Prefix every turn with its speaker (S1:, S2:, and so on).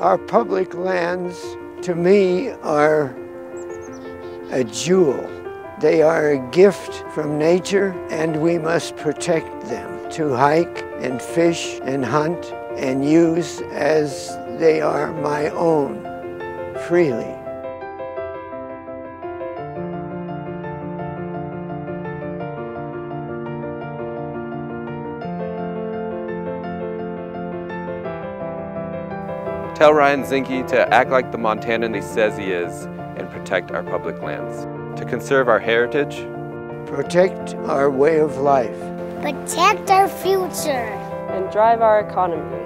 S1: Our public lands, to me, are a jewel. They are a gift from nature and we must protect them to hike and fish and hunt and use as they are my own freely.
S2: Tell Ryan Zinke to act like the Montanan he says he is and protect our public lands. To conserve our heritage,
S1: protect our way of life,
S3: protect our future,
S4: and drive our economy.